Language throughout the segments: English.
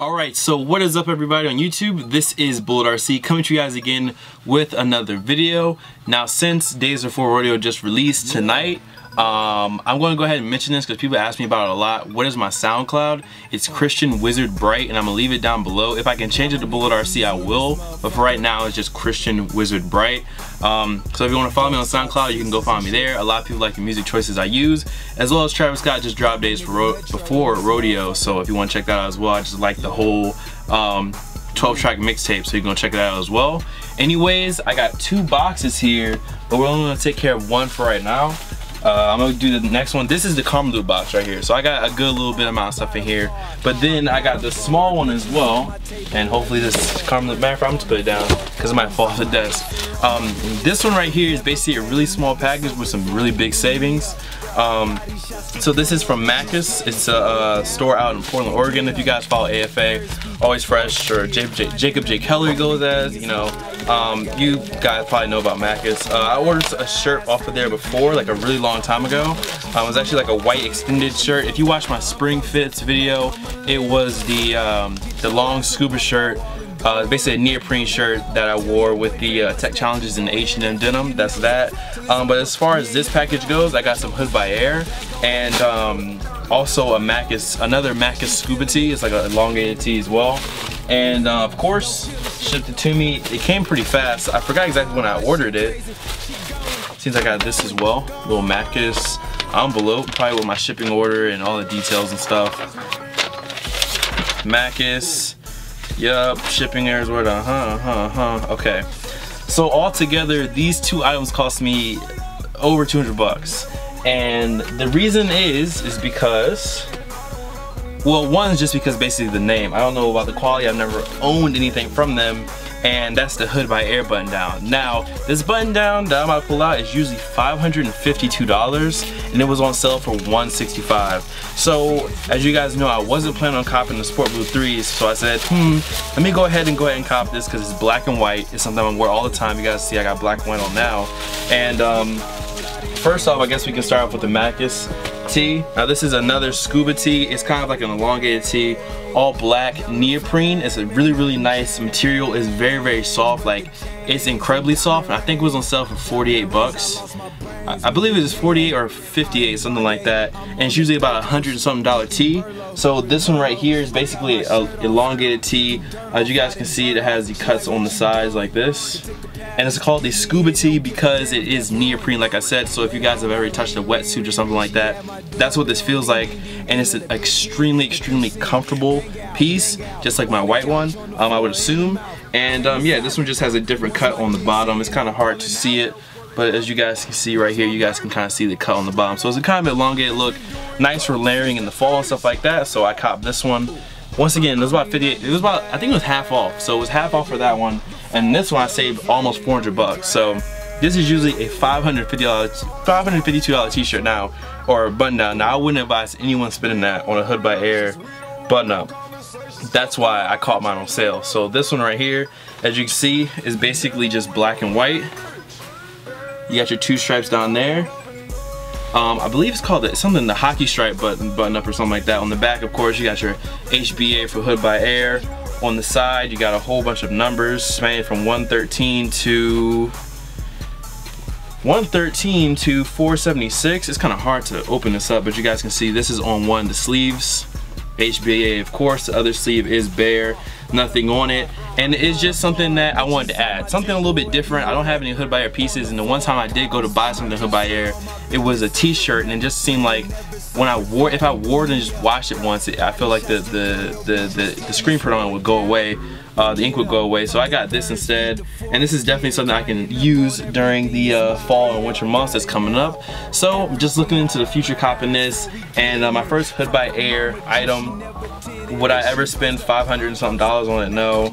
Alright, so what is up everybody on YouTube? This is Bullet RC coming to you guys again with another video. Now since Days Before Rodeo just released tonight, um, I'm going to go ahead and mention this because people ask me about it a lot. What is my SoundCloud? It's Christian Wizard Bright and I'm going to leave it down below. If I can change it to Bullet RC, I will. But for right now, it's just Christian Wizard Bright. Um, so if you want to follow me on SoundCloud, you can go find me there. A lot of people like the music choices I use. As well as Travis Scott just dropped Days Ro Before Rodeo. So if you want to check that out as well, I just like the whole um, 12 track mixtape so you can go check it out as well anyways I got two boxes here but we're only gonna take care of one for right now uh, I'm gonna do the next one. This is the Karma box right here. So I got a good little bit of stuff in here. But then I got the small one as well. And hopefully this Karma matter of I'm gonna put it down because it might fall off the desk. Um, this one right here is basically a really small package with some really big savings. Um, so this is from Machus. It's a, a, store out in Portland, Oregon. If you guys follow AFA, Always Fresh, or J J Jacob J. Keller goes as, you know, um, you guys probably know about Machus. Uh, I ordered a shirt off of there before, like a really long time ago. Um, it was actually like a white extended shirt. If you watch my spring fits video, it was the, um, the long scuba shirt uh, basically a neoprene shirt that I wore with the uh, Tech Challenges in H&M denim. That's that. Um, but as far as this package goes, I got some Hood by Air and um, also a Machus, another Machus scuba tee. It's like a elongated tee as well. And uh, of course, shipped it to me. It came pretty fast. I forgot exactly when I ordered it. Seems like I got this as well. Little Machus envelope, probably with my shipping order and all the details and stuff. Machus Yup, shipping done. Huh, huh, huh. Okay. So altogether, these two items cost me over 200 bucks. And the reason is, is because, well, one is just because basically the name. I don't know about the quality. I've never owned anything from them and that's the hood by air button down. Now, this button down that I'm to pull out is usually $552 and it was on sale for 165. So, as you guys know, I wasn't planning on copping the Sport Blue 3s, so I said, hmm, let me go ahead and go ahead and cop this because it's black and white. It's something I wear all the time. You guys see I got black and white on now. And um, first off, I guess we can start off with the Machus tee. Now this is another scuba tee. It's kind of like an elongated tee all black neoprene. It's a really, really nice material. It's very, very soft. Like, it's incredibly soft. I think it was on sale for 48 bucks. I believe it was 48 or 58, something like that. And it's usually about a hundred something dollar tee. So this one right here is basically a elongated tee. As you guys can see, it has the cuts on the sides like this. And it's called the scuba tee because it is neoprene, like I said. So if you guys have ever touched a wetsuit or something like that, that's what this feels like. And it's an extremely, extremely comfortable piece, just like my white one, um, I would assume. And um, yeah, this one just has a different cut on the bottom. It's kind of hard to see it but as you guys can see right here, you guys can kind of see the cut on the bottom. So it's a kind of elongated look, nice for layering in the fall and stuff like that. So I copped this one. Once again, it was about 58, it was about, I think it was half off. So it was half off for that one. And this one I saved almost 400 bucks. So this is usually a $550, $552 t-shirt now, or button down. Now I wouldn't advise anyone spending that on a Hood by Air button up. That's why I caught mine on sale. So this one right here, as you can see, is basically just black and white. You got your two stripes down there. Um, I believe it's called something the hockey stripe button, button up or something like that. On the back, of course, you got your HBA for Hood by Air. On the side, you got a whole bunch of numbers spanning from 113 to 113 to 476. It's kind of hard to open this up, but you guys can see this is on one the sleeves. HBA, of course, the other sleeve is bare nothing on it and it's just something that I wanted to add something a little bit different I don't have any Hood by Air pieces and the one time I did go to buy something Hood by Air it was a t-shirt and it just seemed like when I wore if I wore it and just washed it once it, I feel like the the, the the the screen print on it would go away uh, the ink would go away. So I got this instead. And this is definitely something I can use during the uh, fall and winter months that's coming up. So I'm just looking into the future copping this. And uh, my first Hood by Air item, would I ever spend 500 and something dollars on it? No.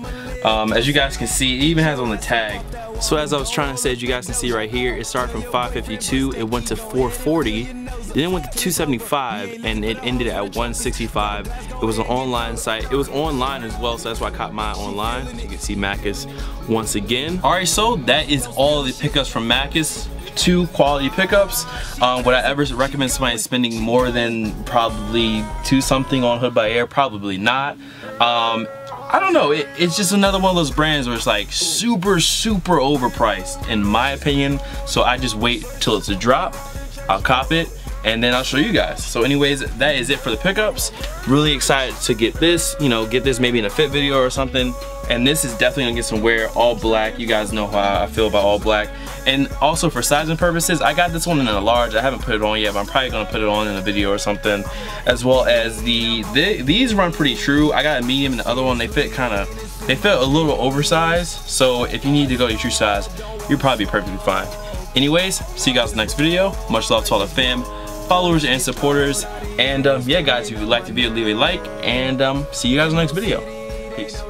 Um, as you guys can see, it even has on the tag. So as I was trying to say, as you guys can see right here, it started from 552, it went to 440, then it went to 275, and it ended at 165. It was an online site. It was online as well, so that's why I caught mine online. You can see Machus once again. All right, so that is all the pickups from Machus two quality pickups. Um, would I ever recommend somebody spending more than probably two something on Hood by Air? Probably not. Um, I don't know, it, it's just another one of those brands where it's like super, super overpriced in my opinion. So I just wait till it's a drop, I'll cop it, and then I'll show you guys. So anyways, that is it for the pickups. Really excited to get this, you know, get this maybe in a fit video or something. And this is definitely gonna get some wear, all black. You guys know how I feel about all black. And also for sizing purposes, I got this one in a large. I haven't put it on yet, but I'm probably gonna put it on in a video or something. As well as the, the these run pretty true. I got a medium and the other one, they fit kind of, they fit a little oversized. So if you need to go your true size, you'll probably perfectly fine. Anyways, see you guys next video. Much love to all the fam followers and supporters. And um, yeah, guys, if you like the video, leave a like. And um, see you guys in the next video. Peace.